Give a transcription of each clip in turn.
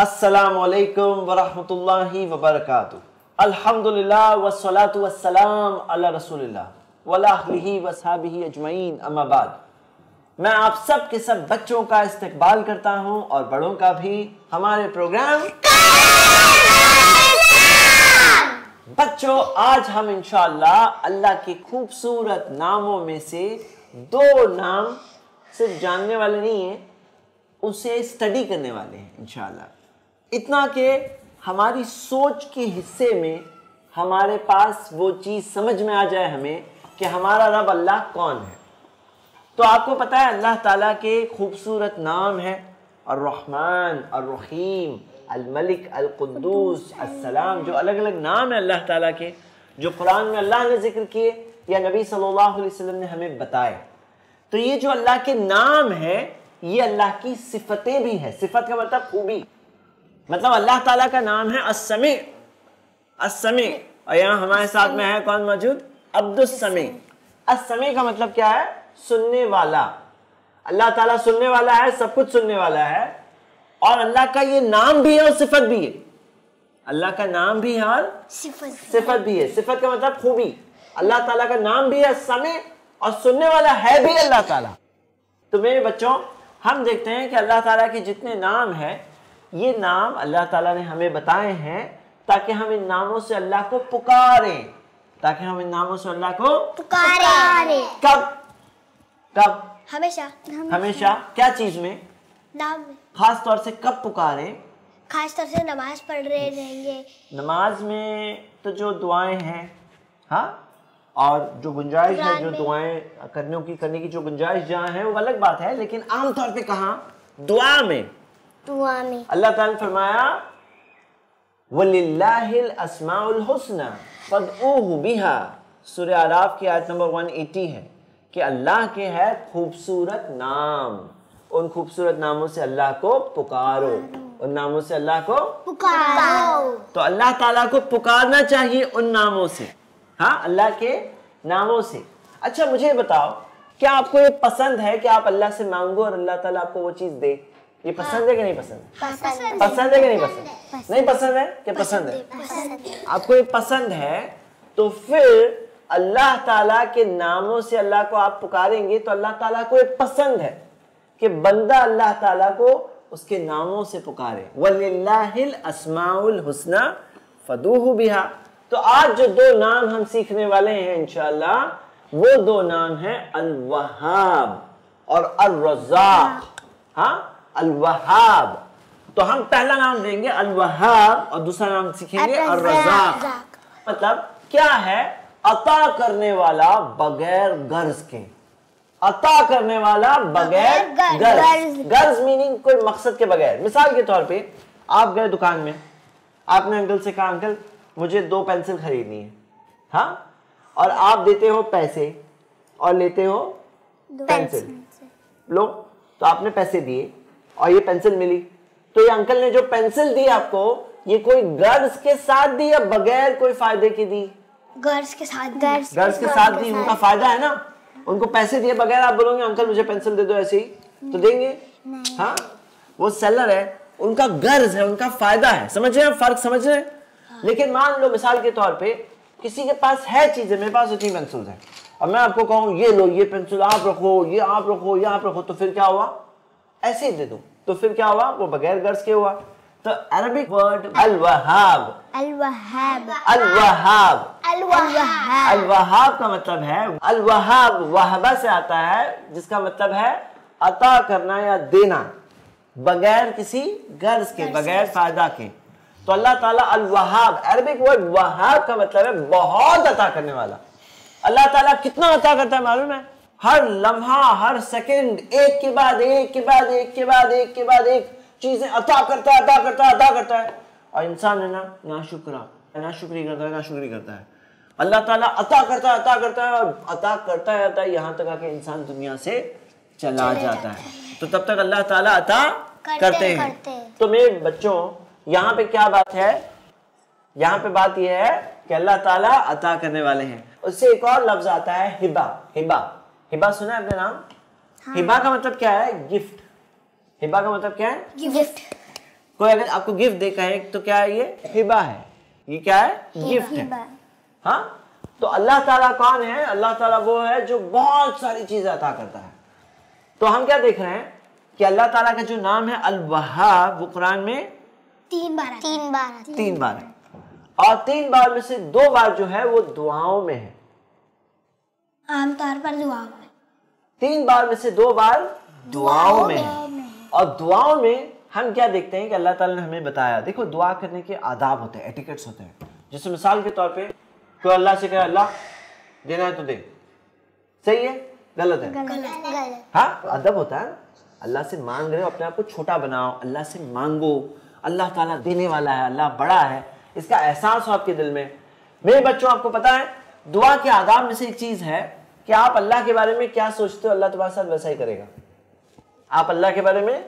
السلام علیکم ورحمۃ اللہ وبرکاتہ۔ الحمدللہ والصلاة والسلام علی رسول اللہ ولاحلہ وصحابہ اجمعین، اما بعد۔ میں آپ سب کے سب بچوں کا استقبال کرتا ہوں اور بڑوں کا بھی۔ ہمارے پروگرام۔ بچوں، آج ہم انشاءاللہ اللہ کے خوبصورت ناموں میں سے دو نام صرف جاننے والے نہیں ہیں، اسے اسٹڈی کرنے والے ہیں انشاءاللہ۔ اتنا کہ ہماری سوچ کے حصے میں ہمارے پاس وہ چیز سمجھ میں آ جائے ہمیں کہ ہمارا رب اللہ کون ہے۔ تو آپ کو پتا ہے اللہ تعالیٰ کے خوبصورت نام ہے الرحمن، الرحیم، الملک، القدوس، السلام، جو الگ الگ نام ہیں اللہ تعالیٰ کے، جو قرآن میں اللہ نے ذکر کیے یا نبی صلی اللہ علیہ وسلم نے ہمیں بتائے۔ تو یہ جو اللہ کے نام ہے، یہ اللہ کی صفتیں بھی ہیں۔ صفت کا مطلب خوبی۔ مطلب اللہ تعالیٰ کا نام ہے السمیع. السمیع. اور یہاں ہمارے ساتھ میں ہے کون موجود؟ عبد السمیع السمیع کا مطلب کیا ہے؟ سننے والا. اللہ تعالیٰ سننے والا ہے سب کچھ سننے والا ہے. اور اللہ کا یہ نام بھی ہے اور صفت بھی ہے. اللہ کا نام بھی ہے اور صفت بھی ہے. صفت کا مطلب خوبی. اللہ تعالیٰ کا نام بھی ہے سمیع اور سننے والا ہے بھی اللہ تعالیٰ. تو میرے بچوں ہم دیکھتے ہیں کہ اللہ تعالیٰ کے جتنے نام ہیں یہ نام اللہ تعالیٰ نے ہمیں بتائے ہیں تاکہ ہم ان ناموں سے اللہ کو پکاریں۔ تاکہ ہم ان ناموں سے اللہ کو پکارے کب؟ کب؟ ہمیشہ۔ ہمیشہ۔ کیا چیز میں؟ نام خاص طور سے کب پکاریں؟ خاص طور سے نماز پڑھ رہے رہیں گے۔ نماز میں تو جو دعائیں ہیں ہاں؟ اور جو گنجائش ہے جو دعائیں کرنے کی کرنے کی جو گنجائش جہاں ہے وہ الگ بات ہے لیکن عام طور پہ کہاں؟ دعا میں۔ دعا میں۔ اللہ تعالیٰ نے فرمایا وَلِلَّهِ الْأَسْمَاءُ الْحُسْنَى فَدْعُوهُ بِهَا۔ سورہ عراف کی آیت نمبر 180 ہے کہ اللہ کے ہے خوبصورت نام۔ ان خوبصورت ناموں سے اللہ کو پکارو۔ ان ناموں سے اللہ کو پکارو۔ تو اللہ تعالیٰ کو پکارنا چاہیے ان ناموں سے۔ ہاں اللہ کے ناموں سے۔ اچھا مجھے بتاؤ کیا آپ کو یہ پسند ہے کہ آپ اللہ سے مانگو اور اللہ تعالیٰ آپ کو وہ چیز دے؟ یہ پسند ہے کہ نہیں پسند پسند ہے کہ نہیں پسند نہیں پسند ہے کہ پسند ہے آپ کو یہ پسند ہے تو پھر اللہ تعالیٰ کے ناموں سے اللہ کو آپ پکاریں گے تو اللہ تعالیٰ کو یہ پسند ہے کہ بندہ اللہ تعالیٰ کو اس کے ناموں سے پکارے وَلِلَّهِ الْأَسْمَاءُ الْحُسْنَى فَدُوهُ بِهَا تو آج جو دو نام ہم سیکھنے والے ہیں انشاءاللہ وہ دو نام ہیں الوہاب اور الرزاق ہاں الوہاب تو ہم پہلا نام دیں گے الوہاب اور دوسرا نام سیکھیں گے الرزاق مطلب کیا ہے عطا کرنے والا بغیر غرض کے عطا کرنے والا بغیر غرض غرض میننگ کوئی مقصد کے بغیر مثال کے طور پہ آپ گئے دکان میں آپ نے انکل سے کہا انکل مجھے دو پینسل خریدنی ہے ہاں اور آپ دیتے ہو پیسے اور لیتے ہو پینسل لو تو آپ نے پیسے دیے اور یہ پینسل ملی۔ تو یہ انکل نے جو پینسل دی آپ کو یہ کوئی غرض کے ساتھ دی یا بغیر کوئی فائدے کی دی؟ گرز کے ساتھ غرض کے ساتھ دی ان کا فائدہ ہے نا؟ ان کو پیسے دیے بغیر آپ بولو گے انکل مجھے پینسل دے دو ایسے ہی۔ تو دیں گے؟ ہاں؟ وہ سیلر ہے ان کا غرض ہے ان کا فائدہ ہے۔ سمجھ رہے ہیں فرق سمجھ رہے ہیں؟ لیکن مان لو مثال کے طور پہ کسی کے پاس ہے چیزیں میرے پاس اتنی پینسلز ہیں۔ اور میں آپ کو کہوں یہ لو یہ پینسل آپ رکھو یہ آپ رکھو یہ آپ رکھو تو پھر کیا ہوا؟ ایسے ہی دے دوں تو پھر کیا ہوا؟ وہ بغیر غرض کے ہوا۔ تو عربک ورڈ الوہاب الوہاب. الوہاب. الوہاب. الوہاب کا مطلب ہے الوہاب وہبہ سے آتا ہے جس کا مطلب ہے عطا کرنا یا دینا بغیر کسی غرض کے بغیر فائدہ کے۔ تو اللہ تعالیٰ الوہاب عربک ورڈ وہاب کا مطلب ہے بہت عطا کرنے والا۔ اللہ تعالیٰ کتنا عطا کرتا ہے معلوم ہے؟ ہر لمحہ ہر سیکنڈ ایک کے بعد ایک کے بعد ایک کے بعد ایک کے بعد ایک چیزیں عطا کرتا ہے عطا کرتا ہے عطا کرتا ہے۔ اور انسان ہے نا نا شکرہ نا شکری کرتا ہے نا شکری کرتا ہے۔ اللہ تعالیٰ عطا کرتا ہے عطا کرتا ہے اور عطا کرتا ہے عطا یہاں تک آ کے انسان دنیا سے چلا جاتا ہے۔ تو تب تک اللہ تعالیٰ عطا کرتے ہیں۔ تو میرے بچوں یہاں پہ کیا بات ہے؟ یہاں پہ بات یہ ہے کہ اللہ تعالیٰ عطا کرنے والے ہیں۔ اس سے ایک اور لفظ آتا ہے ہبا ہبا۔ ہبا سنا ہے اپنے نام؟ ہبا کا مطلب کیا ہے؟ گفٹ ہبا کا مطلب کیا ہے؟ گفٹ کوئی اگر آپ کو گفٹ دے کہے تو کیا ہے یہ؟ ہبا ہے۔ یہ کیا ہے؟ گفٹ ہے۔ ہاں؟ تو اللہ تعالیٰ کون ہے؟ اللہ تعالیٰ وہ ہے جو بہت ساری چیزیں عطا کرتا ہے۔ تو ہم کیا دیکھ رہے ہیں؟ کہ اللہ تعالیٰ کا جو نام ہے الوہاب وہ قرآن میں تین بار تین بار تین بار ہے۔ اور تین بار میں سے دو بار جو ہے وہ دعاؤں میں ہے۔ عام طور پر دعا میں تین بار میں سے دو بار دعاؤں میں۔ اور دعاؤں میں ہم کیا دیکھتے ہیں کہ اللہ تعالیٰ نے ہمیں بتایا دیکھو دعا کرنے کے آداب ہوتے ہیں ایٹیکٹس ہوتے ہیں۔ جیسے مثال کے طور پہ کوئی اللہ سے کہے اللہ دینا ہے تو دے۔ صحیح ہے؟ غلط ہے؟ ہاں ادب ہوتا ہے۔ اللہ سے مانگ رہے ہو اپنے آپ کو چھوٹا بناؤ اللہ سے مانگو اللہ تعالیٰ دینے والا ہے اللہ بڑا ہے۔ اس کا احساس ہو آپ کے دل میں۔ میرے بچوں آپ کو پتا ہے دعا کے آداب میں سے ایک چیز ہے کہ آپ اللہ کے بارے میں کیا سوچتے ہو اللہ تمہارے ساتھ ویسا ہی کرے گا۔ آپ اللہ کے بارے میں؟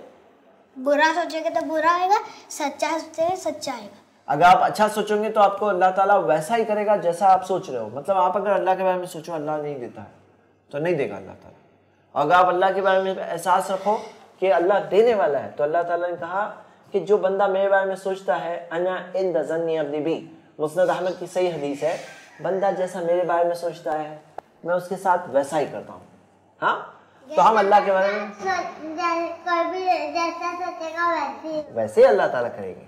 برا سوچے گے تو برا آئے گا سچا سوچے گے سچا آئے گا۔ اگر آپ اچھا سوچیں گے تو آپ کو اللہ تعالیٰ ویسا ہی کرے گا جیسا آپ سوچ رہے ہو۔ مطلب آپ اگر اللہ کے بارے میں سوچو اللہ نہیں دیتا ہے تو نہیں دے گا اللہ تعالیٰ۔ اور اگر آپ اللہ کے بارے میں احساس رکھو کہ اللہ دینے والا ہے تو اللہ تعالیٰ نے کہا کہ جو بندہ میرے بارے میں سوچتا ہے انا ان ذنی ابنی بھی مسند احمد کی صحیح حدیث ہے بندہ جیسا میرے بارے میں سوچتا ہے میں اس کے ساتھ ویسا ہی کرتا ہوں۔ ہاں؟ تو ہم اللہ کے بارے میں ویسے ہی۔ اللہ تعالیٰ کرے گی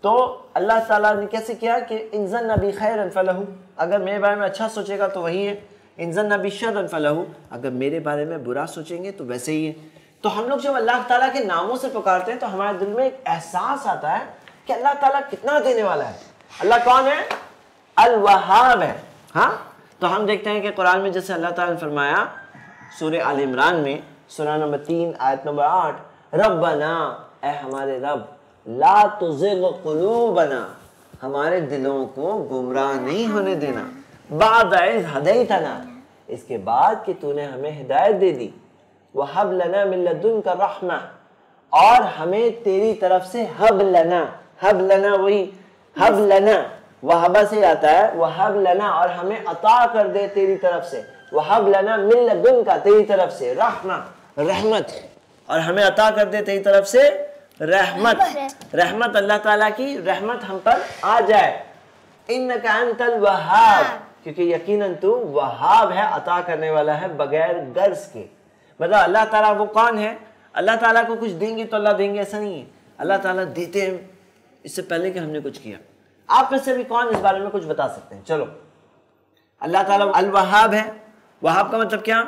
تو اللہ تعالیٰ نے کیسے کیا کہ انزن نبی خیر فلح اگر میرے بارے میں اچھا سوچے گا تو وہی ہے۔ انزن نبی شر فلح اگر میرے بارے میں برا سوچیں گے تو ویسے ہی ہے۔ تو ہم لوگ جب اللہ تعالیٰ کے ناموں سے پکارتے ہیں تو ہمارے دل میں ایک احساس آتا ہے کہ اللہ تعالیٰ کتنا دینے والا ہے۔ اللہ کون ہے؟ الوہاب ہے۔ ہاں؟ تو ہم دیکھتے ہیں کہ قرآن میں جیسے اللہ تعالیٰ نے فرمایا سورہ آل عمران میں، سورہ نمبر تین، آیت نمبر آٹھ، ربنا، اے ہمارے رب، لا تزغ قلوبنا۔ ہمارے دلوں کو گمراہ نہیں ہونے دینا۔ بعد اذ ہدیتنا۔ اس کے بعد کہ تو نے ہمیں ہدایت دے دی۔ وَحَبْ لَنَا مِن لَدُنْكَ رَحْمَةً اور ہمیں تیری طرف سے حب لنا۔ حب لنا وہی حب لنا۔ وہبا سے آتا ہے وہب لنا اور ہمیں عطا کر دے تیری طرف سے۔ وہب لنا من لدنکا تیری طرف سے۔ رحمہ رحمت۔ اور ہمیں عطا کر دے تیری طرف سے رحمت۔ رحمت اللہ تعالیٰ کی رحمت ہم پر آ جائے۔ انکا انت الوہاب۔ کیونکہ یقیناً تو وہاب ہے عطا کرنے والا ہے بغیر غرض کے۔ مطلب اللہ تعالیٰ وہ کون ہے؟ اللہ تعالیٰ کو کچھ دیں گے تو اللہ دیں گے ایسا نہیں ہے۔ اللہ تعالیٰ دیتے ہیں۔ اس سے پہلے کہ ہم نے کچھ کیا۔ آپ میں سے بھی کون اس بارے میں کچھ بتا سکتے ہیں؟ چلو۔ اللہ تعالیٰ الوہاب ہے۔ وہاب کا مطلب کیا؟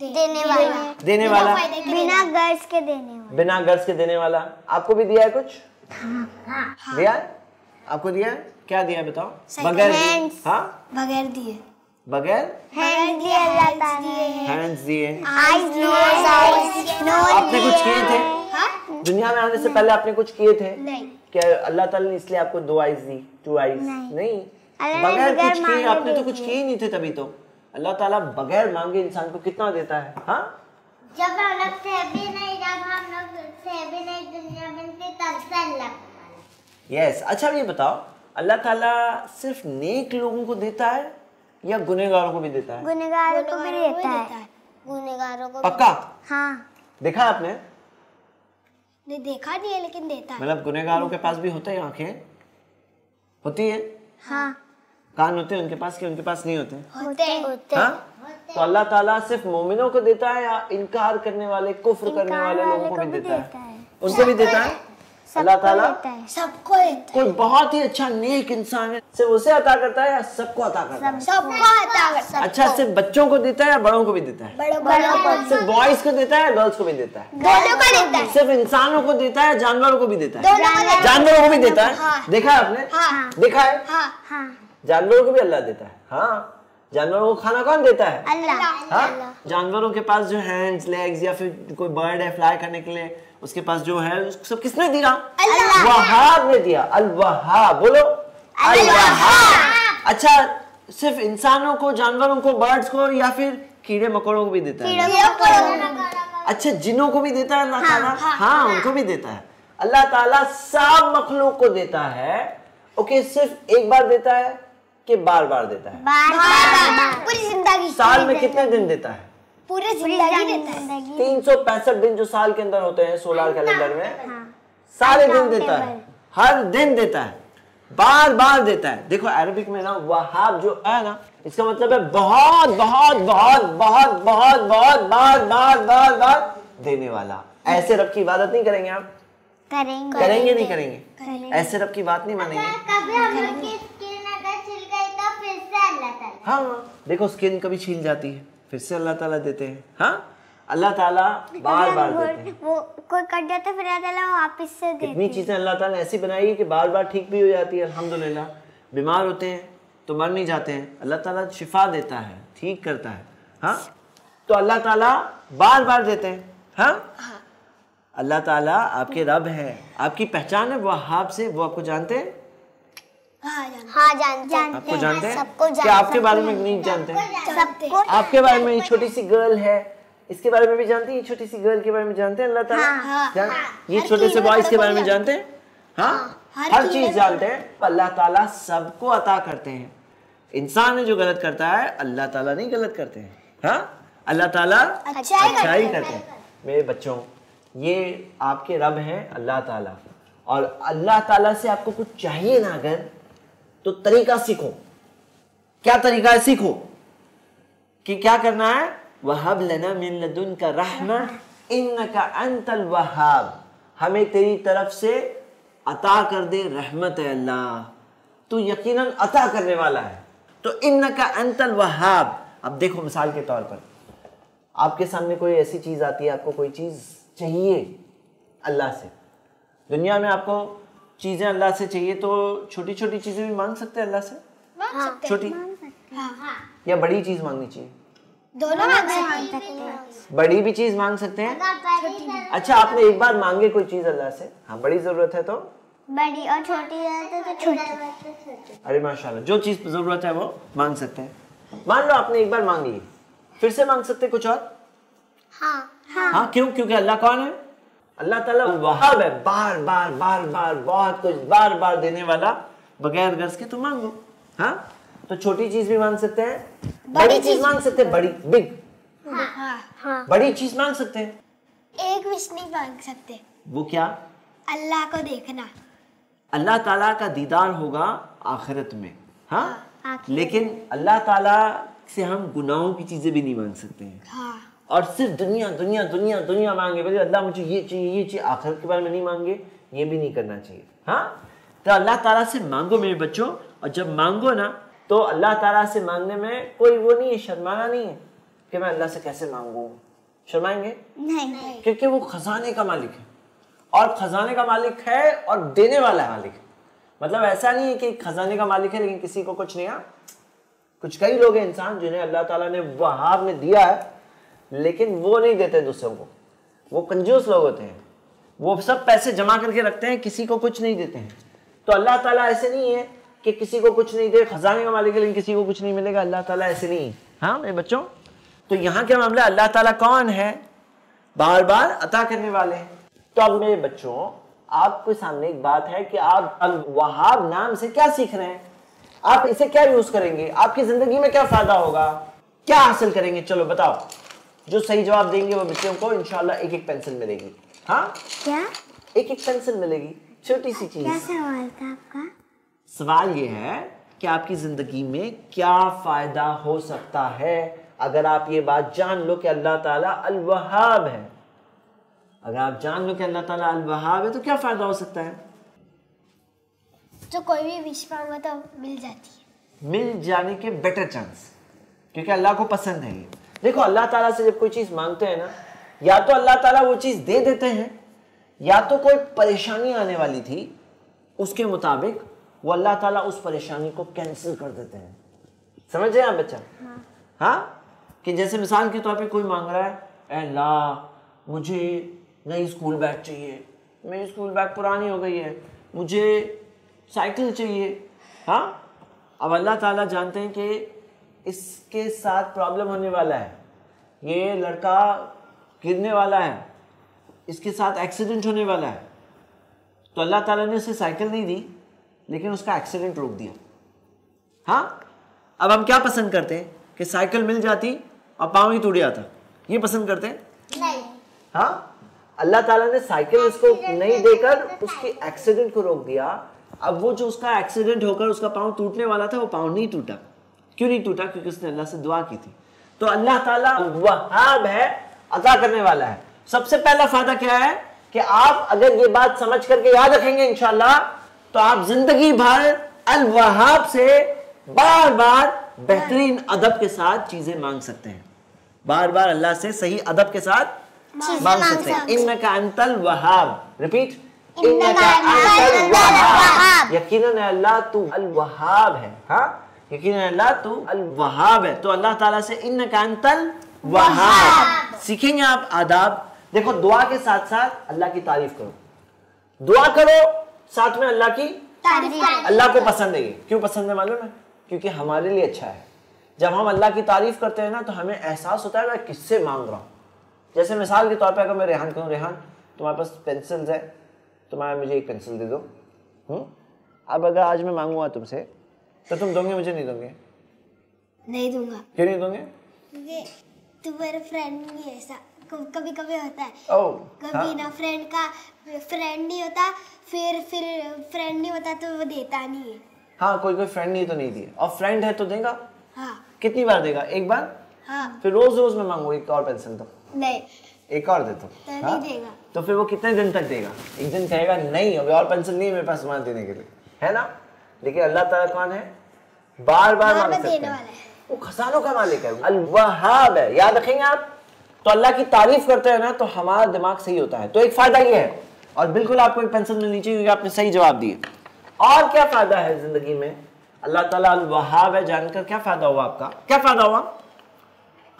دینے والا۔ دینے والا۔ بنا غرض کے دینے والا۔ بنا غرض کے دینے والا۔ آپ کو بھی دیا ہے کچھ؟ دیا ہے؟ آپ کو دیا ہے؟ کیا دیا ہے بتاؤ؟ بغیر hands. ہاں؟ بغیر دیے۔ بغیر؟ ہینڈز دیے۔ آپ نے کچھ کیے تھے؟ دنیا میں آنے سے پہلے آپ نے کچھ کیے تھے؟ نہیں۔ کہ اللہ تعالیٰ نے اس لیے آپ کو دو آئیز دی ٹو آئیز نہیں۔ بغیر کچھ کیے آپ نے تو کچھ کیے ہی نہیں تھے تبھی تو۔ اللہ تعالیٰ بغیر مانگے انسان کو کتنا دیتا ہے؟ ہاں؟ جب ہم لوگ تھے بھی نہیں جب ہم لوگ تھے بھی نہیں دنیا میں تھے تب سے اللہ یس اچھا یہ بتاؤ اللہ تعالیٰ صرف نیک لوگوں کو دیتا ہے یا گنہگاروں کو بھی دیتا ہے؟ گنگاروں کو بھی دیتا ہے۔ گنہگاروں کو پکا؟ ہاں۔ دیکھا آپ نے؟ نہیں دیکھا نہیں ہے لیکن دیتا ہے۔ مطلب گنہگاروں کے پاس بھی ہوتا ہے آنکھیں؟ ہوتی ہے ہاں۔ کان ہوتے ہیں ان کے پاس کہ ان کے پاس نہیں ہوتے؟ ہوتے ہیں۔ ہاں؟ تو اللہ تعالیٰ صرف مومنوں کو دیتا ہے یا انکار کرنے والے کفر کرنے والے لوگوں کو بھی دیتا ہے۔ ان کو بھی دیتا ہے؟ اللہ تعالیٰ سب کو دیتا کوئی بہت ہی اچھا نیک انسان ہے صرف اسے عطا کرتا ہے یا سب کو عطا کرتا ہے؟ ہے سب کو عطا کرتا ہے۔ اچھا صرف بچوں کو دیتا ہے یا بڑوں کو بھی دیتا ہے؟ بڑوں کو صرف بوائز کو دیتا ہے گرلس کو بھی دیتا ہے؟ دونوں کو دیتا ہے۔ صرف انسانوں کو دیتا ہے جانوروں کو بھی دیتا ہے؟ دونوں کو دیتا ہے۔ جانوروں کو بھی دیتا ہے؟ دیکھا ہے آپ نے؟ ہاں۔ دیکھا ہے؟ ہاں۔ ہاں۔ جانوروں کو بھی اللہ دیتا ہے۔ ہاں۔ جانوروں کو کھانا کون دیتا ہے؟ اللہ۔ ہاں۔ جانوروں کے پاس جو ہینڈز لیگز یا پھر کوئی برڈ ہے فلائی کرنے کے لیے اس کے پاس جو ہے سب کس نے دیا؟ وہاب نے دیا۔ الوہاب بولو۔ الوہاب۔ اچھا صرف انسانوں کو جانوروں کو برڈز کو یا پھر کیڑے مکوڑوں کو بھی دیتا ہے؟ اچھا جنوں کو بھی دیتا ہے اللہ تعالیٰ؟ ہاں۔ ان کو بھی دیتا ہے۔ اللہ تعالیٰ سب مخلوق کو دیتا ہے۔ اوکے صرف ایک بار دیتا ہے کہ بار بار دیتا ہے؟ پوری زندگی سال میں کتنے دن دیتا ہے؟ پوری زندگی دیتا ہے۔ تین سو پینسٹھ دن جو سال کے اندر ہوتے ہیں سولار کیلنڈر میں سارے دن دیتا ہے۔ ہر دن دیتا ہے۔ بار بار دیتا ہے۔ دیکھو عربک میں نا وہاب جو ہے نا اس کا مطلب ہے بہت بہت بہت بہت بہت بہت بار بار بار بار دینے والا۔ ایسے رب کی عبادت نہیں کریں گے آپ۔ کریں گے۔ کریں گے نہیں کریں گے۔ ایسے رب کی بات نہیں مانیں گے۔ کبھی ہم لوگ کی اسکن اگر چھل گئی تو پھر سے اللہ تعالیٰ۔ ہاں دیکھو اسکن کبھی چھیل جاتی ہے۔ پھر سے اللہ تعالیٰ دیتے ہیں۔ ہاں؟ اللہ تعالیٰ بار بار دیتے ہیں۔ وہ کوئی کٹ جاتا ہے پھر اللہ تعالیٰ واپس سے دے اتنی چیزیں اللہ تعالیٰ ایسی بنائی ہے کہ بار بار ٹھیک بھی ہو جاتی ہے الحمدللہ۔ بیمار ہوتے ہیں تو مر نہیں جاتے ہیں۔ اللہ تعالیٰ شفا دیتا ہے ٹھیک کرتا ہے۔ ہاں؟ تو اللہ تعالیٰ بار بار دیتے ہیں۔ ہاں؟ اللہ تعالیٰ آپ کے رب ہے آپ کی پہچان ہے وہ آپ سے وہ آپ کو جانتے ہیں؟ ہاں جانتے آپ کو جانتے ہیں؟ کیا آپ کے بارے میں نہیں جانتے؟ ہیں۔ آپ کے بارے میں یہ چھوٹی سی گرل ہے۔ اس کے بارے میں بھی جانتے ہیں؟ یہ چھوٹی سی گرل کے بارے میں جانتے ہیں؟ اللہ تعالیٰ؟ جان- یہ چھوٹے سے بوائز کے بارے میں جانتے ہیں۔ ہاں؟ ہر چیز جانتے ہیں۔ اللہ تعالیٰ سب کو عطا کرتے ہیں۔ انسان ہے جو غلط کرتا ہے اللہ تعالیٰ نہیں غلط کرتے ہیں۔ ہاں؟ اللہ تعالیٰ اچھائی کرتے ہیں۔ میرے بچوں یہ آپ کے رب ہیں اللہ تعالیٰ۔ اور اللہ تعالیٰ سے آپ کو کچھ چاہیے نا اگر تو طریقہ سیکھو۔ کیا طریقہ ہے سیکھو؟ کہ کیا کرنا ہے؟ وَهَبْ لَنَا مِن لَدُنْكَ رَحْمَةً إِنَّكَ أَنْتَ الْوَهَّابِ ہمیں تیری طرف سے عطا کر دے رحمت ہے اللہ۔ تو یقیناً عطا کرنے والا ہے۔ تو إِنَّكَ أَنْتَ الْوَهَّابِ اب دیکھو مثال کے طور پر۔ آپ کے سامنے کوئی ایسی چیز آتی ہے، آپ کو کوئی چیز چاہیے اللہ سے۔ دنیا میں آپ کو چیزیں اللہ سے چاہیے تو چھوٹی چھوٹی چیزیں بھی مانگ سکتے ہیں اللہ سے؟ چھوٹی یا بڑی چیز مانگنی چاہیے؟ دونوں بڑی بھی چیز مانگ سکتے ہیں؟ اچھا آپ نے ایک بار مانگے کوئی چیز اللہ سے؟ ہاں بڑی ضرورت ہے تو۔ بڑی اور چھوٹی ارے ماشاءاللہ جو چیز ضرورت ہے وہ مانگ سکتے ہیں۔ مان لو آپ نے ایک بار مانگ لی۔ پھر سے مانگ سکتے کچھ اور؟ ہاں۔ ہاں کیوں؟ کیونکہ اللہ کون ہے؟ اللہ تعالیٰ وہاب ہے۔ بار بار بار بار بہت کچھ بار بار دینے والا بغیر غرض کے تو مانگو۔ ہاں؟ تو چھوٹی چیز بھی مانگ سکتے ہیں بڑی چیز مانگ سکتے ہیں بڑی بگ ہاں بڑی چیز مانگ سکتے ہیں۔ ایک وش نہیں مانگ سکتے۔ وہ کیا؟ اللہ کو دیکھنا۔ اللہ تعالیٰ کا دیدار ہوگا آخرت میں۔ ہاں؟ لیکن اللہ تعالیٰ سے ہم گناہوں کی چیزیں بھی نہیں مانگ سکتے ہیں۔ ہاں۔ اور صرف دنیا دنیا دنیا دنیا مانگے بولے اللہ مجھے یہ چاہیے یہ چاہیے آخرت کے بارے میں نہیں مانگے یہ بھی نہیں کرنا چاہیے۔ ہاں؟ تو اللہ تعالیٰ سے مانگو میرے بچوں اور جب مانگو نا تو اللہ تعالیٰ سے مانگنے میں کوئی وہ نہیں ہے شرمانا نہیں ہے کہ میں اللہ سے کیسے مانگوں۔ شرمائیں گے؟ نہیں۔ کیونکہ وہ خزانے کا مالک ہے۔ اور خزانے کا مالک ہے اور دینے والا ہے۔ مالک مطلب ایسا نہیں ہے کہ خزانے کا مالک ہے لیکن کسی کو کچھ نہیں ہے کچھ کئی لوگ ہیں انسان جنہیں اللہ تعالیٰ نے وہاب میں دیا ہے۔ لیکن وہ نہیں دیتے دوسروں کو۔ وہ کنجوس لوگ ہوتے ہیں۔ وہ سب پیسے جمع کر کے رکھتے ہیں، کسی کو کچھ نہیں دیتے ہیں۔ تو اللہ تعالیٰ ایسے نہیں ہے کہ کسی کو کچھ نہیں دے، خزانے کا مالک ہے لیکن کسی کو کچھ نہیں ملے گا۔ اللہ تعالیٰ ایسے نہیں ہاں میرے بچوں، تو یہاں کیا معاملہ اللہ تعالیٰ کون ہے؟ بار بار عطا کرنے والے۔ ہیں تو اب میرے بچوں، آپ کے سامنے ایک بات ہے کہ آپ الوہاب نام سے کیا سیکھ رہے ہیں؟ آپ اسے کیا یوز کریں گے؟ آپ کی زندگی میں کیا فائدہ ہوگا؟ کیا حاصل کریں گے؟ چلو بتاؤ۔ جو صحیح جواب دیں گے وہ بچوں کو انشاءاللہ ایک ایک پینسل ملے گی۔ ہاں؟ کیا؟ ایک ایک پینسل ملے گی چھوٹی سی چیز۔ سوال تھا آپ کا؟ سوال یہ ہے کہ آپ کی زندگی میں کیا فائدہ ہو سکتا ہے؟ اگر آپ یہ بات جان لو کہ اللہ تعالیٰ الوہاب ہے۔ اگر آپ جان لو کہ اللہ تعالیٰ الوہاب ہے تو کیا فائدہ ہو سکتا ہے؟ تو کوئی بھی وش مانگو تو مل جاتی ہے۔ مل جانے کے بیٹر چانس کیونکہ اللہ کو پسند ہے یہ۔ دیکھو اللہ تعالیٰ سے جب کوئی چیز مانگتے ہیں نا یا تو اللہ تعالیٰ وہ چیز دے دیتے ہیں یا تو کوئی پریشانی آنے والی تھی اس کے مطابق وہ اللہ تعالیٰ اس پریشانی کو کینسل کر دیتے ہیں۔ سمجھ رہے ہیں آپ بچہ؟ ہاں؟ کہ جیسے مثال کے طور پہ کوئی مانگ رہا ہے اے اللہ مجھے نئی اسکول بیگ چاہیے میری اسکول بیگ پرانی ہو گئی ہے مجھے سائیکل چاہیے۔ ہاں؟ اب اللہ تعالیٰ جانتے ہیں کہ اس کے ساتھ پرابلم ہونے والا ہے۔ یہ لڑکا گرنے والا ہے۔ اس کے ساتھ ایکسیڈنٹ ہونے والا ہے۔ تو اللہ تعالیٰ نے اسے سائیکل نہیں دی لیکن اس کا ایکسیڈنٹ روک دیا۔ ہاں؟ اب ہم کیا پسند کرتے ہیں؟ کہ سائیکل مل جاتی اور پاؤں ہی ٹوٹ جاتا۔ یہ پسند کرتے ہیں؟ نہیں۔ ہاں؟ اللہ تعالیٰ نے سائیکل اس کو نہیں دے کر اس کے ایکسیڈنٹ کو روک دیا۔ اب وہ جو اس کا ایکسیڈنٹ ہو کر اس کا پاؤں ٹوٹنے والا تھا وہ پاؤں نہیں ٹوٹا۔ کیوں نہیں ٹوٹا؟ کیونکہ اس نے اللہ سے دعا کی تھی۔ تو اللہ تعالیٰ وہاب ہے عطا کرنے والا ہے۔ سب سے پہلا فائدہ کیا ہے؟ کہ آپ اگر یہ بات سمجھ کر کے یاد رکھیں گے انشاءاللہ تو آپ زندگی بھر الوہاب سے بار بار بہترین ادب کے ساتھ چیزیں مانگ سکتے ہیں۔ بار بار اللہ سے صحیح ادب کے ساتھ مانگ سکتے ہیں۔ انکا انت الوہاب۔ ریپیٹ انکا انت الوہاب۔ یقیناً اللہ تو الوہاب ہے۔ ہاں؟ یقیناً اللہ تو الوہاب ہے۔ تو اللہ تعالیٰ سے انکا انت الوہاب۔ سیکھیں گے آپ آداب۔ دیکھو دعا کے ساتھ ساتھ اللہ کی تعریف کرو۔ دعا کرو ساتھ میں اللہ کی اللہ کو پسند ہے یہ۔ کیوں پسند ہے معلوم ہے؟ کیونکہ ہمارے لیے اچھا ہے۔ جب ہم اللہ کی تعریف کرتے ہیں نا تو ہمیں احساس ہوتا ہے میں کس سے مانگ رہا ہوں۔ جیسے مثال کے طور پہ اگر میں ریحان کہوں ریحان تمہارے پاس پینسلز ہے تمہارا مجھے ایک پینسل دے دو۔ اب اگر آج میں مانگوں گا تم سے تو تم دو گے مجھے نہیں دو گے نہیں دوں گا۔ کیوں نہیں دو گے کیونکہ تو میرا فرینڈ نہیں ہے ایسا۔ کبھی کبھی ہوتا ہے۔ کبھی نا فرینڈ کا فرینڈ نہیں ہوتا پھر پھر فرینڈ نہیں ہوتا تو وہ دیتا نہیں ہے۔ ہاں کوئی کوئی فرینڈ نہیں تو نہیں دیے۔ اور فرینڈ ہے تو دے گا۔ ہاں۔ کتنی بار دے گا؟ ایک بار؟ ہاں۔ پھر روز روز میں مانگوں ایک اور پینسل دو نہیں۔ ایک اور دے تو۔ نہیں دے گا۔ تو پھر وہ کتنے دن تک دے گا؟ ایک دن کہے گا نہیں ابھی اور پینسل نہیں ہے میرے پاس دینے کے لیے۔ ہے نا؟ لیکن اللہ تعالیٰ کون ہے؟ بار بار مانگ سکتے ہیں۔ وہ خزانوں کا مالک ہے۔ الوہاب ہے۔ یاد رکھیں گے آپ؟ تو اللہ کی تعریف کرتے ہیں نا تو ہمارا دماغ صحیح ہوتا ہے۔ تو ایک فائدہ یہ ہے اور بالکل آپ کو ایک پینسل ملنی چاہیے کیونکہ آپ نے صحیح جواب دیے۔ اور کیا فائدہ ہے زندگی میں؟ اللہ تعالیٰ الوہاب ہے جان کر کیا فائدہ ہوا آپ کا؟ کیا فائدہ ہوا؟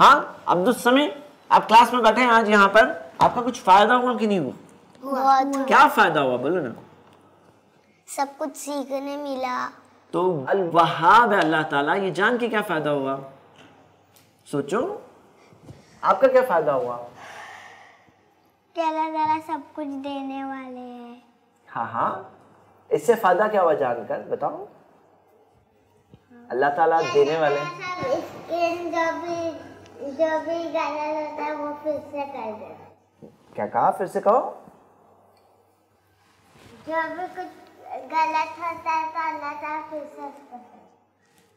ہاں عبد السمی آپ کلاس میں بیٹھے ہیں آج یہاں پر۔ آپ کا کچھ فائدہ ہوا کہ نہیں ہوا۔ کیا فائدہ ہوا؟ بولو نا۔ سب کچھ سیکھنے ملا۔ تو الوہاب ہے اللہ تعالیٰ یہ جان کے کیا فائدہ ہوا؟ سوچو۔ آپ کا کیا فائدہ ہوا؟ کہ اللہ تعالیٰ سب کچھ دینے والے ہیں۔ ہاں ہاں۔ اس سے فائدہ کیا ہوا جان کر؟ بتاؤ۔ اللہ تعالیٰ دینے والے کیا کہا؟ پھر سے کہو۔ جو بھی کچھ غلط ہوتا ہے تو اللہ تعالیٰ پھر سے اس کو۔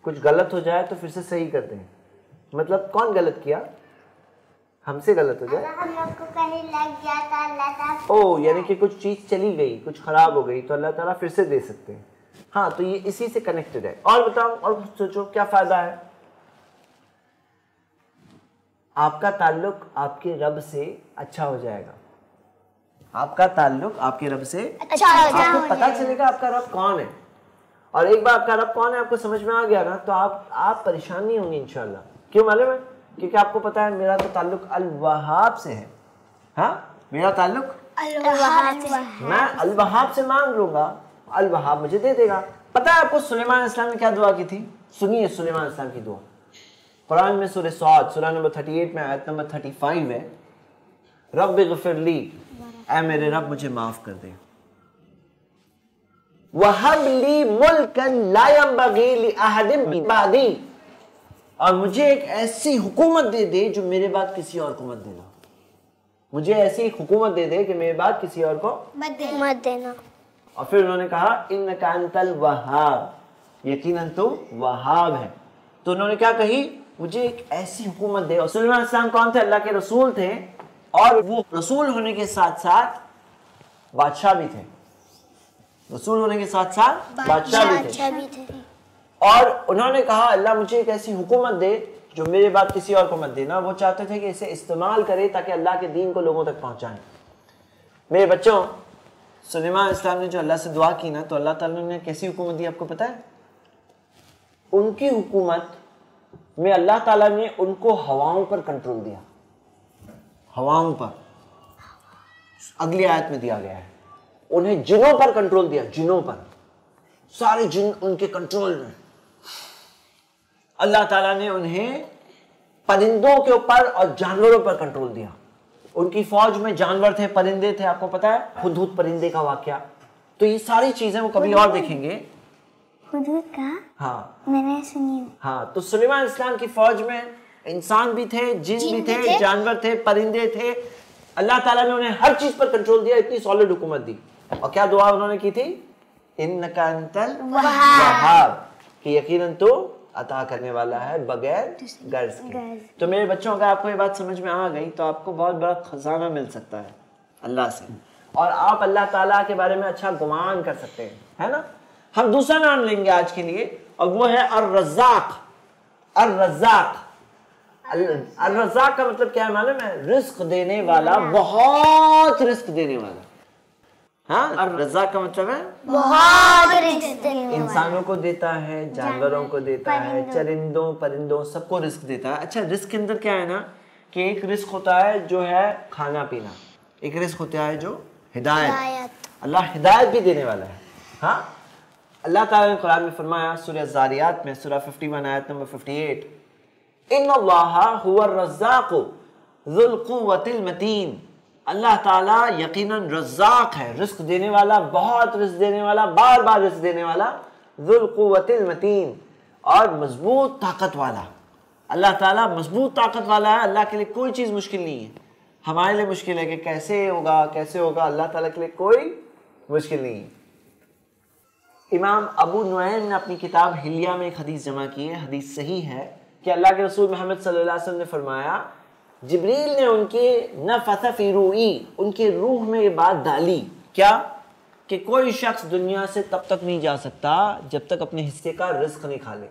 کچھ غلط ہو جائے تو پھر سے صحیح کر دیں مطلب کون غلط کیا ہم سے غلط ہو جائے ہم لوگ کو کہیں لگ گیا تو اللہ تعالیٰ او یعنی کہ کچھ چیز چلی گئی کچھ خراب ہو گئی تو اللہ تعالیٰ پھر سے دے سکتے ہیں ہاں تو یہ اسی سے کنیکٹڈ ہے اور بتاؤ اور سوچو کیا فائدہ ہے آپ کا تعلق آپ کے رب سے اچھا ہو جائے گا آپ کا تعلق آپ کے رب سے اچھا آپ کو پتا چلے گا آپ کا رب کون ہے۔ اور ایک بار آپ کا رب کون ہے آپ کو سمجھ میں آ گیا نا تو آپ آپ پریشان نہیں ہوں گے انشاءاللہ۔ کیوں معلوم ہے؟ کیونکہ آپ کو پتا ہے میرا تو تعلق الوہاب سے ہے۔ ہاں؟ میرا تعلق؟ میں الوہاب سے مانگ لوں گا۔ الوہاب مجھے دے دے گا۔ پتا ہے آپ کو سلیمان علیہ السلام نے کیا دعا کی تھی؟ سنیے سلیمان علیہ السلام کی دعا۔ قرآن میں سورہ سعود سورہ نمبر 38 میں آیت نمبر 35 ہے رب غفر لی۔ اے میرے رب مجھے معاف کر دے۔ وَهَبْ لِي مُلْكًا لَا يَنْبَغِي لِأَحَدٍ بَعْدِي اور مجھے ایک ایسی حکومت دے دے جو میرے بعد کسی اور کو مت دینا۔ مجھے ایسی ایک حکومت دے دے کہ میرے بعد کسی اور کو مت دینا۔ اور پھر انہوں نے کہا انکا انت الوہاب یقیناً تو وہاب ہے تو انہوں نے کیا کہی؟ مجھے ایک ایسی حکومت دے۔ اور سلیمان علیہ السلام کون تھے؟ اللہ کے رسول تھے۔ اور وہ رسول ہونے کے ساتھ ساتھ بادشاہ بھی تھے۔ رسول ہونے کے ساتھ ساتھ بادشاہ بھی تھے۔ اور انہوں نے کہا اللہ مجھے ایک ایسی حکومت دے جو میرے بعد کسی اور کو مت دینا وہ چاہتے تھے کہ اسے استعمال کرے تاکہ اللہ کے دین کو لوگوں تک پہنچائیں میرے بچوں سلیمان اسلام نے جو اللہ سے دعا کی نا تو اللہ تعالیٰ نے کیسی حکومت دی آپ کو پتہ ہے؟ ان کی حکومت میں اللہ تعالیٰ نے ان کو ہواؤں پر کنٹرول دیا۔ ہواؤں پر۔ اگلی آیت میں دیا گیا ہے۔ انہیں جنوں پر کنٹرول دیا جنوں پر۔ سارے جن ان کے کنٹرول میں۔ اللہ تعالیٰ نے انہیں پرندوں کے اوپر اور جانوروں پر کنٹرول دیا۔ ان کی فوج میں جانور تھے پرندے تھے آپ کو پتا ہے۔ خدود پرندے کا واقعہ۔ تو یہ ساری چیزیں وہ کبھی اور دیکھیں گے۔ حدود کا؟ ہاں۔ میں نے سنی۔ ہاں تو سلیمان اسلام کی فوج میں انسان بھی تھے جن بھی تھے جانور تھے پرندے تھے۔ اللہ تعالیٰ نے انہیں ہر چیز پر کنٹرول دیا اتنی سالڈ حکومت دی۔ اور کیا دعا انہوں نے کی تھی؟ انکا انتل وہاب۔ کہ یقیناً تو عطا کرنے والا ہے بغیر غرض کے۔ تو میرے بچوں اگر آپ کو یہ بات سمجھ میں آ گئی تو آپ کو بہت بڑا خزانہ مل سکتا ہے اللہ سے۔ اور آپ اللہ تعالیٰ کے بارے میں اچھا گمان کر سکتے ہیں ہے نا؟ ہم دوسرا نام لیں گے آج کے لیے اور وہ ہے الرزاق۔ الرزاق۔ ال- الرزاق کا مطلب کیا ہے معلوم ہے؟ رزق دینے والا بہت رزق دینے والا۔ ہاں؟ الرزاق کا مطلب ہے؟ بہت رزق دینے انسانوں کو دیتا ہے جانوروں کو دیتا ہے چرندوں پرندوں سب کو رزق دیتا ہے۔ اچھا رزق کے اندر کیا ہے نا؟ کہ ایک رزق ہوتا ہے جو ہے کھانا پینا۔ ایک رزق ہوتا ہے جو ہدایت۔ اللہ ہدایت بھی دینے والا ہے۔ ہاں؟ اللہ تعالیٰ نے قرآن میں فرمایا سورہ زاریات میں سورہ 51 آیت نمبر 58 ان اللہ هو الرزاق ذو القوت المتین۔ اللہ تعالیٰ یقیناً رزاق ہے، رزق دینے والا، بہت رزق دینے والا، بار بار رزق دینے والا ذو القوت المتین۔ اور مضبوط طاقت والا۔ اللہ تعالیٰ مضبوط طاقت والا ہے، اللہ کے لیے کوئی چیز مشکل نہیں ہے۔ ہمارے لیے مشکل ہے کہ کیسے ہوگا کیسے ہوگا، اللہ تعالیٰ کے لیے کوئی مشکل نہیں ہے۔ امام ابو نعیم نے اپنی کتاب حلیہ میں ایک حدیث جمع کی ہے، حدیث صحیح ہے۔ کہ اللہ کے رسول محمد صلی اللہ علیہ وسلم نے فرمایا، جبریل نے ان کے نفث فی روئی، ان کے روح میں یہ بات ڈالی۔ کیا؟ کہ کوئی شخص دنیا سے تب تک نہیں جا سکتا جب تک اپنے حصے کا رزق نہیں کھا لے۔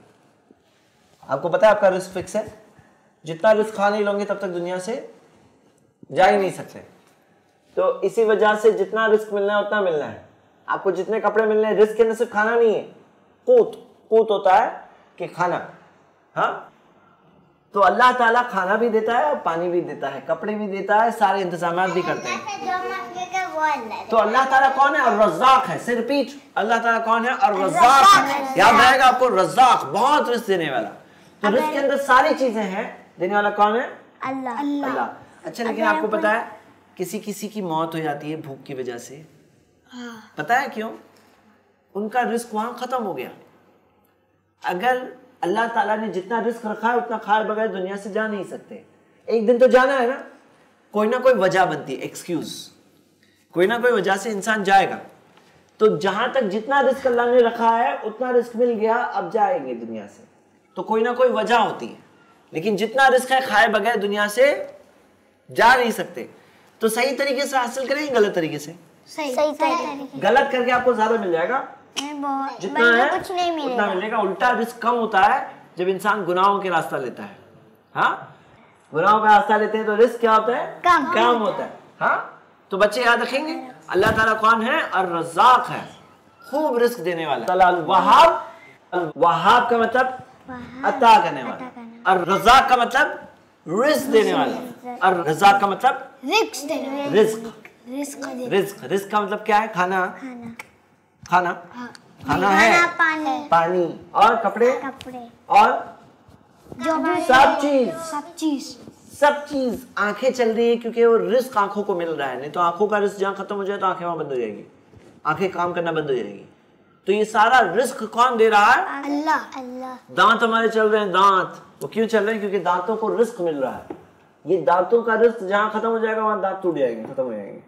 آپ کو پتا ہے آپ کا رزق فکس ہے؟ جتنا رزق کھا نہیں لوں گے تب تک دنیا سے جا ہی نہیں سکتے۔ تو اسی وجہ سے جتنا رزق ملنا ہے اتنا ملنا ہے۔ آپ کو جتنے کپڑے ملنے ہیں، رزق کے اندر صرف کھانا نہیں ہے۔ قوت قوت ہوتا ہے کہ کھانا۔ ہاں؟ تو اللہ تعالیٰ کھانا بھی دیتا ہے اور پانی بھی دیتا ہے کپڑے بھی دیتا ہے سارے انتظامات بھی کرتے ہیں۔ تو اللہ تعالیٰ کون ہے؟ اور رزاق ہے سے ریپیٹ اللہ تعالیٰ کون ہے؟ اور رزاق ہے۔ یاد رہے گا آپ کو؟ رزاق بہت رزق دینے والا۔ تو رزق کے اندر ساری چیزیں ہیں۔ دینے والا کون ہے؟ اللہ۔ اللہ۔ اچھا لیکن آپ کو پتا ہے کسی کسی کی موت ہو جاتی ہے بھوک کی وجہ سے۔ پتا ہے کیوں؟ ان کا رزق وہاں ختم ہو گیا۔ اگر اللہ تعالیٰ نے جتنا رزق رکھا ہے اتنا کھائے بغیر دنیا سے جا نہیں سکتے۔ ایک دن تو جانا ہے نا۔ کوئی نہ کوئی وجہ بنتی ہے ایکسکیوز کوئی نہ کوئی وجہ سے انسان جائے گا۔ تو جہاں تک جتنا رزق اللہ نے رکھا ہے اتنا رزق مل گیا اب جائیں گے دنیا سے۔ تو کوئی نہ کوئی وجہ ہوتی ہے۔ لیکن جتنا رزق ہے کھائے بغیر دنیا سے جا نہیں سکتے۔ تو صحیح طریقے سے حاصل کریں غلط طریقے سے؟ صحیح صحیح غلط کر کے آپ کو زیادہ مل جائے گا۔ جتنا ہے اتنا ملے گا الٹا رزق کم ہوتا ہے جب انسان گناہوں کے راستہ لیتا ہے۔ ہاں؟ گناہوں کا راستہ لیتے ہیں تو رزق کیا ہوتا ہے؟ کم۔ ہوتا ہے۔ ہاں؟ تو بچے یاد رکھیں گے اللہ تعالیٰ کون ہے؟ اور رزاق ہے۔ خوب رزق دینے والا۔ تعالیٰ الوہاب۔ الوہاب کا مطلب عطا کرنے والا۔ اور رزاق کا مطلب رزق دینے والا۔ اور رزاق کا مطلب رزق رزق۔ رزق رزق۔ کا مطلب کیا ہے؟ کھانا۔ کھانا؟ کھانا ہے۔ پانی۔ اور کپڑے؟ اور؟ سب چیز۔ سب چیز۔ سب چیز۔ آنکھیں چل رہی ہے کیونکہ وہ رزق آنکھوں کو مل رہا ہے۔ نہیں تو آنکھوں کا رزق جہاں ختم ہو جائے تو آنکھیں وہاں بند ہو جائے گی۔ آنکھیں کام کرنا بند ہو جائے گی۔ تو یہ سارا رزق کون دے رہا ہے؟ اللہ۔ اللہ۔ دانت ہمارے چل رہے ہیں دانت۔ وہ کیوں چل رہے ہیں؟ کیونکہ دانتوں کو رزق مل رہا ہے۔ یہ دانتوں کا رزق جہاں ختم ہو جائے گا وہاں دانت ٹوٹ جائیں گے ختم ہو جائیں گے۔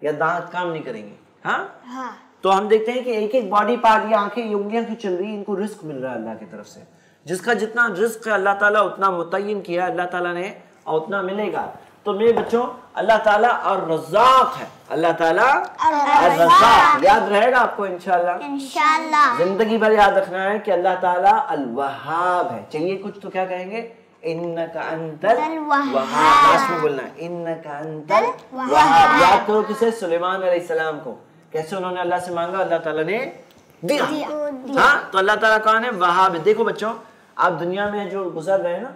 یا دانت کام نہیں کریں گے۔ ہاں؟ ہاں۔ تو ہم دیکھتے ہیں کہ ایک ایک باڈی پارٹ یہ آنکھیں یہ انگلیاں کیوں چل رہی ہیں ان کو رزق مل رہا ہے اللہ کی طرف سے۔ جس کا جتنا رزق ہے اللہ تعالیٰ اتنا متعین کیا ہے اللہ تعالیٰ نے اور اتنا ملے گا۔ تو میرے بچوں اللہ تعالیٰ اور رزاق ہے۔ اللہ تعالیٰ اور رزاق یاد رہے گا آپ کو انشاءاللہ؟ انشاءاللہ۔ زندگی بھر یاد رکھنا ہے کہ اللہ تعالیٰ الوہاب ہے۔ چلیے کچھ تو کیا کہیں گے؟ انکا انتل وہاب لاسٹ میں بولنا ہے انکا انتل وہاب یاد کرو کسے سلیمان علیہ السلام کو۔ کیسے انہوں نے اللہ سے مانگا؟ اللہ تعالیٰ نے دیا۔ ہاں؟ تو اللہ تعالیٰ کون ہے وہاب دیکھو بچوں آپ دنیا میں جو گزر رہے ہیں نا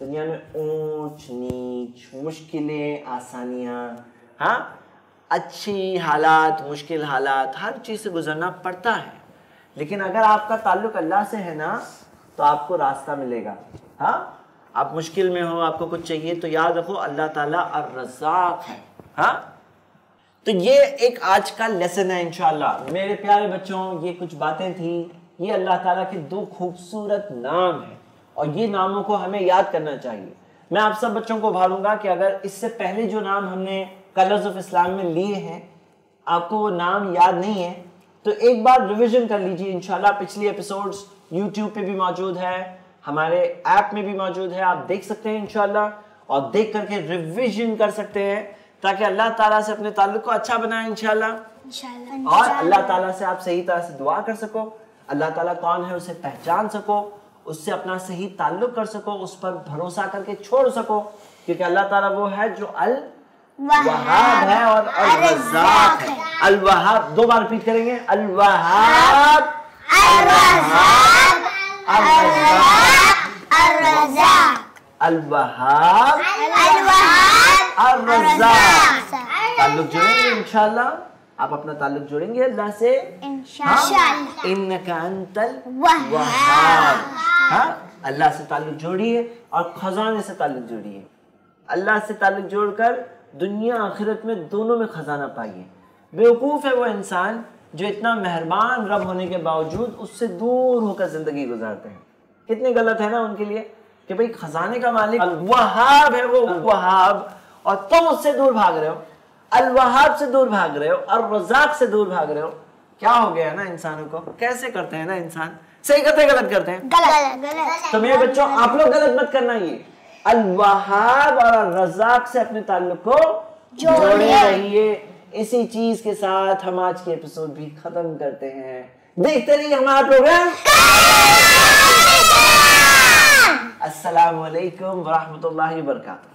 دنیا میں اونچ نیچ مشکلیں آسانیاں ہاں؟ اچھی حالات مشکل حالات ہر چیز سے گزرنا پڑتا ہے۔ لیکن اگر آپ کا تعلق اللہ سے ہے نا تو آپ کو راستہ ملے گا۔ ہاں؟ آپ مشکل میں ہو آپ کو کچھ چاہیے تو یاد رکھو اللہ تعالیٰ الرزاق ہے۔ ہاں؟ تو یہ ایک آج کا لیسن ہے انشاءاللہ۔ میرے پیارے بچوں، یہ کچھ باتیں تھیں۔ یہ اللہ تعالیٰ کے دو خوبصورت نام ہیں اور یہ ناموں کو ہمیں یاد کرنا چاہیے۔ میں آپ سب بچوں کو بھاروں گا کہ اگر اس سے پہلے جو نام ہم نے کلرز آف اسلام میں لیے ہیں، آپ کو وہ نام یاد نہیں ہے، تو ایک بار ریویژن کر لیجیے انشاءاللہ پچھلی ایپیسوڈز یوٹیوب پہ بھی موجود ہے ہمارے ایپ میں بھی موجود ہے آپ دیکھ سکتے ہیں انشاءاللہ اور دیکھ کر کے ریویژن کر سکتے ہیں۔ تاکہ اللہ تعالیٰ سے اپنے تعلق کو اچھا بنائیں انشاءاللہ۔ اور اللہ تعالیٰ سے آپ صحیح طرح سے دعا کر سکو۔ اللہ تعالیٰ کون ہے اسے پہچان سکو اس سے اپنا صحیح تعلق کر سکو اس پر بھروسہ کر کے چھوڑ سکو۔ کیونکہ اللہ تعالیٰ وہ ہے جو الوہاب ہے اور الرزاق ہے۔ الوہاب دو بار ریپیٹ کریں گے۔ الوہاب الوہاب الرزاق. تعلق جوڑیں گے انشاءاللہ. آپ اپنا تعلق جوڑیں گے اللہ سے. انشاءاللہ. انکا انت الوہاب. ہاں. اللہ سے تعلق جوڑیے اور خزانے سے تعلق جوڑیے. اللہ سے تعلق جوڑ کر دنیا آخرت میں دونوں میں خزانہ پائیے. بیوقوف ہے وہ انسان جو اتنا مہربان رب ہونے کے باوجود اس سے دور ہو کر زندگی گزارتے ہیں. کتنی غلط ہے نا ان کے لیے کہ بھئی خزانے کا مالک الوہاب ہے وہ. وہاب. اور تم اس سے دور بھاگ رہے ہو الوہاب سے دور بھاگ رہے ہو اور رزاق سے دور بھاگ رہے ہو کیا ہو گیا ہے نا انسانوں کو؟ کیسے کرتے ہیں نا انسان؟ صحیح کرتے ہیں غلط کرتے ہیں؟ غلط تو میرے بچوں آپ لوگ غلط مت کرنا یہ۔ الوہاب اور الرزاق سے اپنے تعلق کو جوڑے۔ رہیے۔ اسی چیز کے ساتھ ہم آج کے ایپیسوڈ بھی ختم کرتے ہیں۔ دیکھتے رہیے ہمارا پروگرام السلام علیکم ورحمۃ اللہ وبرکاتہ۔